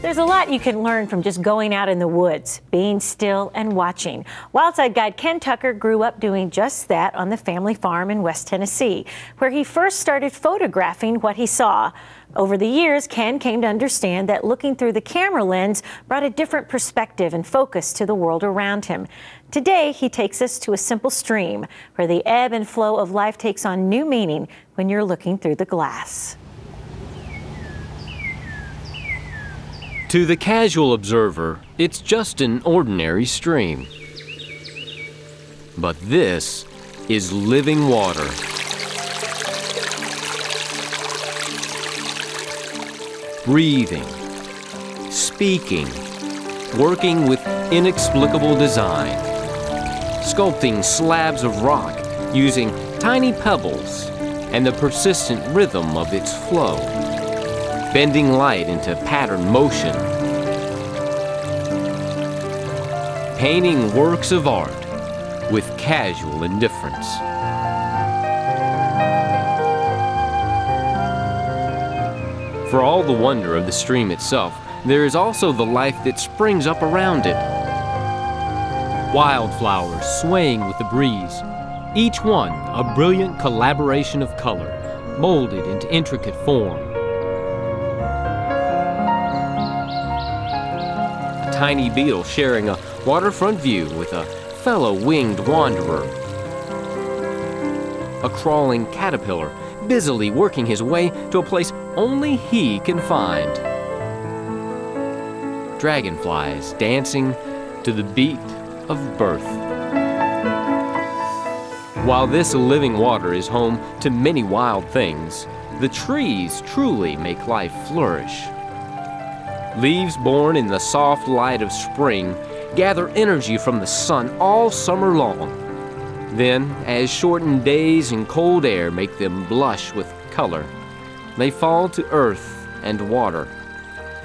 There's a lot you can learn from just going out in the woods, being still and watching. Wildside guide Ken Tucker grew up doing just that on the family farm in West Tennessee, where he first started photographing what he saw. Over the years, Ken came to understand that looking through the camera lens brought a different perspective and focus to the world around him. Today, he takes us to a simple stream where the ebb and flow of life takes on new meaning when you're looking through the glass. To the casual observer, it's just an ordinary stream. But this is living water. Breathing, speaking, working with inexplicable design, sculpting slabs of rock using tiny pebbles and the persistent rhythm of its flow bending light into pattern motion, painting works of art with casual indifference. For all the wonder of the stream itself, there is also the life that springs up around it. Wildflowers swaying with the breeze, each one a brilliant collaboration of color, molded into intricate form. Tiny beetle sharing a waterfront view with a fellow winged wanderer. A crawling caterpillar busily working his way to a place only he can find. Dragonflies dancing to the beat of birth. While this living water is home to many wild things, the trees truly make life flourish. Leaves born in the soft light of spring gather energy from the sun all summer long. Then, as shortened days and cold air make them blush with color, they fall to earth and water,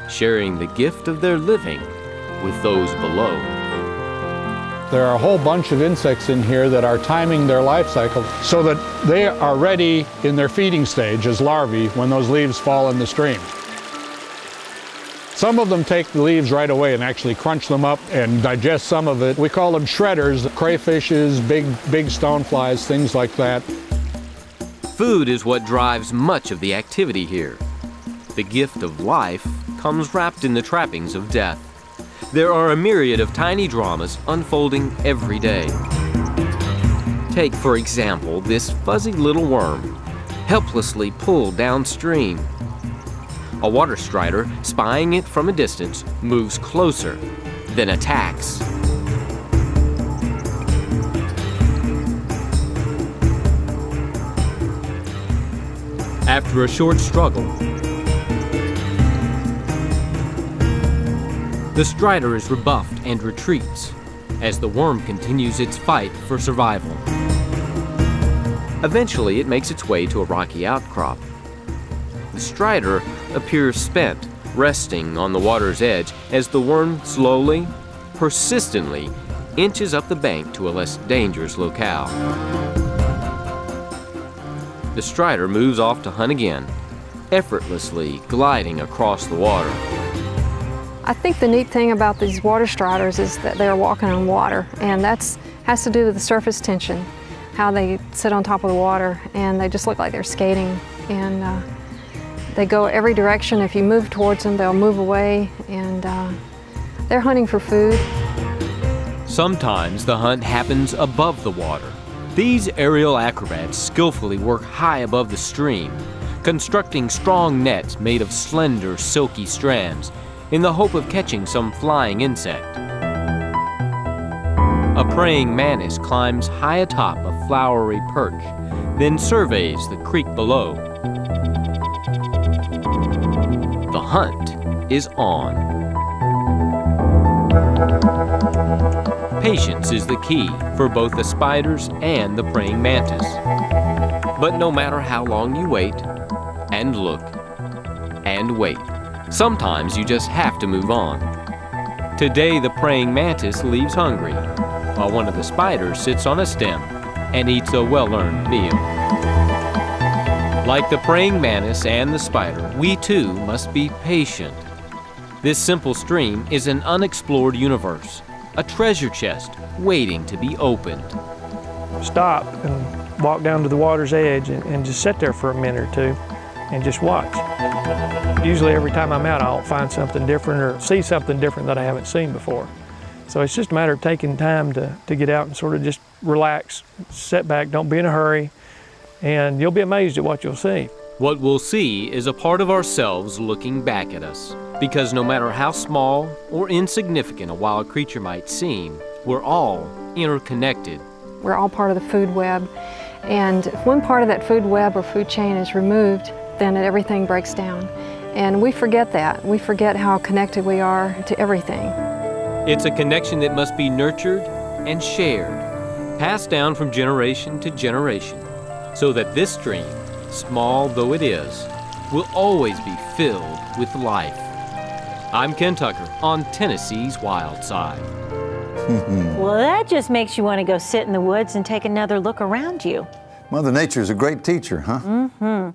sharing the gift of their living with those below. There are a whole bunch of insects in here that are timing their life cycle so that they are ready in their feeding stage as larvae when those leaves fall in the stream. Some of them take the leaves right away and actually crunch them up and digest some of it. We call them shredders, crayfishes, big, big stoneflies, things like that. Food is what drives much of the activity here. The gift of life comes wrapped in the trappings of death. There are a myriad of tiny dramas unfolding every day. Take, for example, this fuzzy little worm, helplessly pulled downstream a water strider, spying it from a distance, moves closer, then attacks. After a short struggle, the strider is rebuffed and retreats as the worm continues its fight for survival. Eventually, it makes its way to a rocky outcrop. The strider appears spent, resting on the water's edge as the worm slowly, persistently inches up the bank to a less dangerous locale. The strider moves off to hunt again, effortlessly gliding across the water. I think the neat thing about these water striders is that they're walking on water, and that has to do with the surface tension, how they sit on top of the water, and they just look like they're skating. And uh, they go every direction. If you move towards them, they'll move away, and uh, they're hunting for food. Sometimes the hunt happens above the water. These aerial acrobats skillfully work high above the stream, constructing strong nets made of slender, silky strands in the hope of catching some flying insect. A praying mantis climbs high atop a flowery perch, then surveys the creek below hunt is on. Patience is the key for both the spiders and the praying mantis. But no matter how long you wait, and look, and wait, sometimes you just have to move on. Today, the praying mantis leaves hungry, while one of the spiders sits on a stem and eats a well-earned meal. Like the praying mantis and the spider, we too must be patient. This simple stream is an unexplored universe, a treasure chest waiting to be opened. Stop and walk down to the water's edge and, and just sit there for a minute or two and just watch. Usually every time I'm out, I'll find something different or see something different that I haven't seen before. So it's just a matter of taking time to, to get out and sort of just relax, sit back, don't be in a hurry, and you'll be amazed at what you'll see. What we'll see is a part of ourselves looking back at us. Because no matter how small or insignificant a wild creature might seem, we're all interconnected. We're all part of the food web, and if one part of that food web or food chain is removed, then everything breaks down. And we forget that. We forget how connected we are to everything. It's a connection that must be nurtured and shared, passed down from generation to generation, so that this stream, small though it is, will always be filled with life. I'm Ken Tucker on Tennessee's Wild Side. Well, that just makes you want to go sit in the woods and take another look around you. Mother Nature's a great teacher, huh? Mm-hmm.